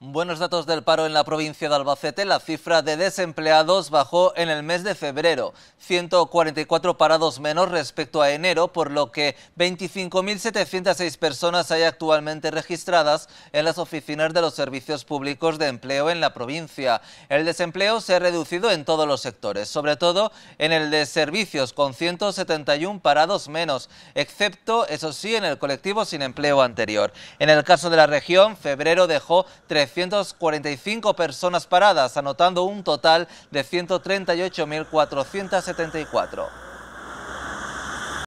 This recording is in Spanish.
Buenos datos del paro en la provincia de Albacete. La cifra de desempleados bajó en el mes de febrero. 144 parados menos respecto a enero, por lo que 25.706 personas hay actualmente registradas en las oficinas de los servicios públicos de empleo en la provincia. El desempleo se ha reducido en todos los sectores, sobre todo en el de servicios, con 171 parados menos, excepto, eso sí, en el colectivo sin empleo anterior. En el caso de la región, febrero dejó 345 personas paradas, anotando un total de 138.474.